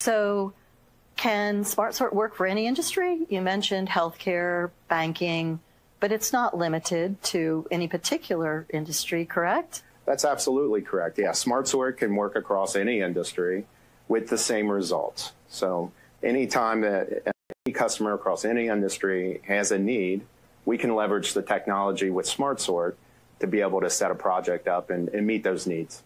So, can smart sort work for any industry? You mentioned healthcare, banking, but it's not limited to any particular industry, correct? That's absolutely correct. Yeah, smart sort can work across any industry with the same results. So, anytime that uh, any customer across any industry has a need, we can leverage the technology with smart sort to be able to set a project up and, and meet those needs.